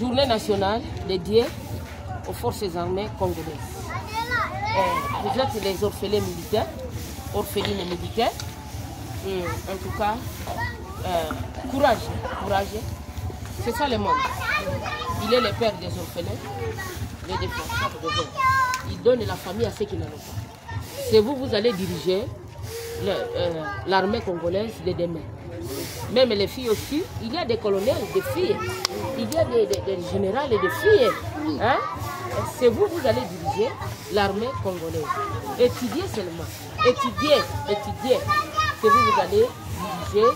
journée nationale dédiée aux forces armées congolaises. Euh, vous êtes les orphelins militaires, orphelines militaires. En tout cas, euh, courage, courage. C'est ça le monde. Il est le père des orphelins, le défenseur hommes. Il donne la famille à ceux qui n'en ont pas. C'est vous, vous allez diriger euh, l'armée congolaise de demain. Même les filles aussi, il y a des colonels, des filles, il y a des, des, générales et des filles. Hein? C'est vous, vous allez diriger l'armée congolaise. Étudiez seulement. Étudiez, étudiez. C'est vous, vous allez diriger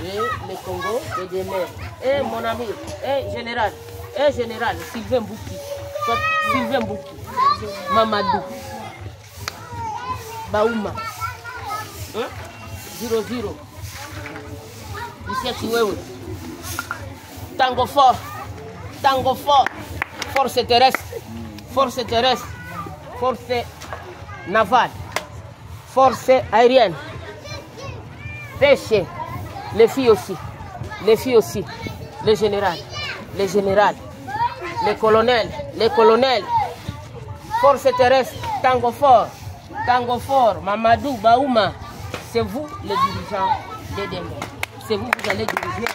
le, Congo de demain. Eh mon ami, eh général, eh général, Sylvain Bouki, Sylvain Bouki, Mamadou, Baouma, hein? 00, Lucien Chiwewe, Tango fort, Tango fort, force terrestre, force terrestre, force navale, force aérienne, pêche, les filles aussi, les filles aussi, les générales, les générales, les colonels, les colonels, force terrestre, Tango fort, Tango fort, Mamadou, Baouma, c'est vous les dirigeants de demain. C'est vous qui allez diriger